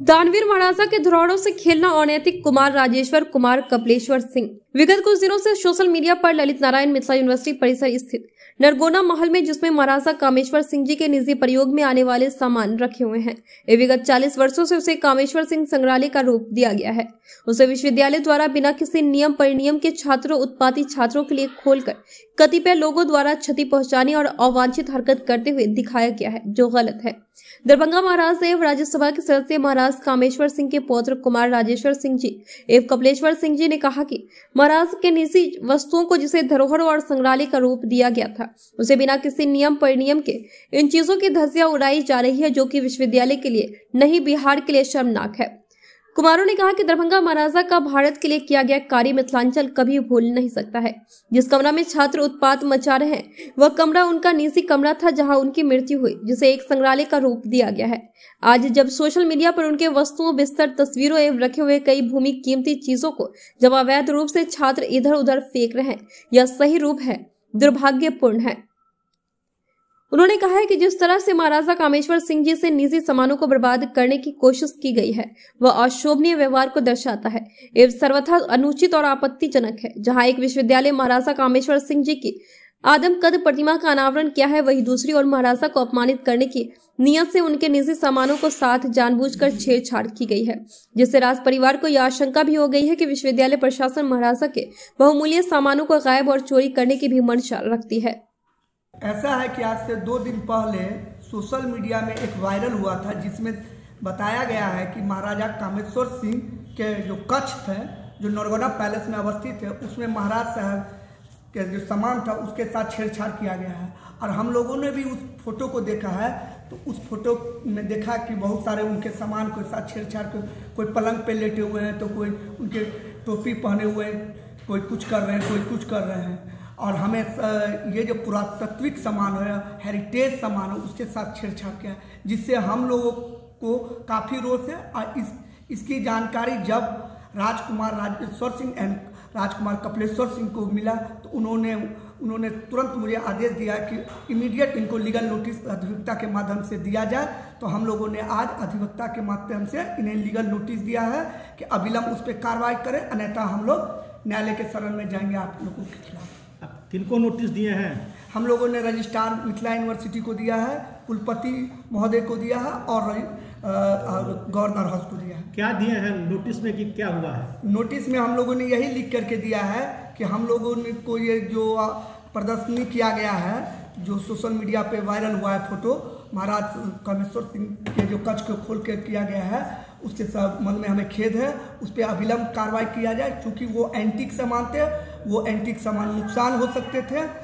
दानवीर महाराजा के धरोहरों से खेलना अनैतिक। कुमार राजेश्वर, कुमार कपिलेश्वर सिंह। विगत कुछ दिनों से सोशल मीडिया पर ललित नारायण मिथिला यूनिवर्सिटी परिसर स्थित नरगोना महल में, जिसमें महाराजा कामेश्वर सिंह जी के निजी प्रयोग में आने वाले सामान रखे हुए हैं। ये विगत 40 वर्षों से उसे कामेश्वर सिंह संग्रहालय का रूप दिया गया है। उसे विश्वविद्यालय द्वारा बिना किसी नियम परिनियम के छात्रों उत्पाती छात्रों के लिए खोलकर कतिपय लोगों द्वारा क्षति पहुँचाने और अवांछित हरकत करते हुए दिखाया गया है, जो गलत है। दरभंगा महाराज एवं राज्यसभा के सदस्य महाराज कामेश्वर सिंह के पौत्र कुमार राजेश्वर सिंह जी। एवं कपिलेश्वर सिंह जी ने कहा कि महाराज के निजी वस्तुओं को जिसे धरोहर और संग्रहालय का रूप दिया गया था, उसे बिना किसी नियम परिनियम के इन चीज़ों की धसिया उड़ाई जा रही है जो कि विश्वविद्यालय के लिए नहीं, बिहार के लिए शर्मनाक है। कुमारों ने कहा कि दरभंगा महाराजा का भारत के लिए किया गया कार्य मिथिलांचल कभी भूल नहीं सकता है। जिस कमरा में छात्र उत्पात मचा रहे हैं, वह कमरा उनका निजी कमरा था जहाँ उनकी मृत्यु हुई, जिसे एक संग्रहालय का रूप दिया गया है। आज जब सोशल मीडिया पर उनके वस्तुओं, बिस्तर, तस्वीरों एवं रखे हुए कई भूमि कीमती चीज़ों को जब अवैध रूप से छात्र इधर उधर फेंक रहे हैं, यह सही रूप है, दुर्भाग्यपूर्ण है। उन्होंने कहा है कि जिस तरह से महाराजा कामेश्वर सिंह जी से निजी सामानों को बर्बाद करने की कोशिश की गई है, वह अशोभनीय व्यवहार को दर्शाता है। एवं सर्वथा अनुचित और आपत्तिजनक है, जहाँ एक विश्वविद्यालय महाराजा कामेश्वर सिंह जी की आदम कद प्रतिमा का अनावरण किया है, वही दूसरी ओर महाराजा को अपमानित करने की नियत से उनके निजी सामानों को साथ जानबूझकर छेड़छाड़ की गई है, जिससे राज परिवार को यह आशंका भी हो गई है कि विश्वविद्यालय प्रशासन महाराजा के बहुमूल्य सामानों को गायब और चोरी करने की भी मंशा रखती है। ऐसा है कि आज से दो दिन पहले सोशल मीडिया में एक वायरल हुआ था, जिसमें बताया गया है कि महाराजा कामेश्वर सिंह के जो कच्छ थे, जो नरगोना पैलेस में अवस्थित है, उसमें महाराज साहब के जो सामान था, उसके साथ छेड़छाड़ किया गया है। और हम लोगों ने भी उस फ़ोटो को देखा है तो उस फ़ोटो में देखा कि बहुत सारे उनके सामान के साथ छेड़छाड़ को कोई पलंग पे लेटे हुए हैं तो कोई उनके टोपी पहने हुए कोई कुछ कर रहे हैं, कोई कुछ कर रहे हैं। और हमें ये जो पुरातत्विक सामान है हेरिटेज सामान है, उसके साथ छेड़छाड़ किया जिससे हम लोगों को काफ़ी रोष है। और इस, इसकी जानकारी जब राजकुमार राजेश्वर सिंह एंड राजकुमार कपिलेश्वर सिंह को मिला तो उन्होंने उन्होंने तुरंत मुझे आदेश दिया कि इमीडिएट इनको लीगल नोटिस अधिवक्ता के माध्यम से दिया जाए। तो हम लोगों ने आज अधिवक्ता के माध्यम से इन्हें लीगल नोटिस दिया है कि अविलंब उस पर कार्रवाई करें, अन्यथा हम लोग न्यायालय के शरण में जाएँगे आप लोगों के खिलाफ। किनको नोटिस दिए हैं? हम लोगों ने रजिस्ट्रार मिथिला यूनिवर्सिटी को दिया है कुलपति महोदय को दिया है और गवर्नर हाउस को दिया है। क्या दिए हैं नोटिस में कि क्या हुआ है? नोटिस में हम लोगों ने यही लिख करके दिया है कि हम लोगों ने को ये जो प्रदर्शनी किया गया है जो सोशल मीडिया पे वायरल हुआ है फ़ोटो महाराज कामेश्वर सिंह के जो कच्छ को खोल कर किया गया है उसके सब मन में हमें खेद है उस पर अविलंब कार्रवाई किया जाए क्योंकि वो एंटिक सामान थे वो एंटिक सामान नुकसान हो सकते थे।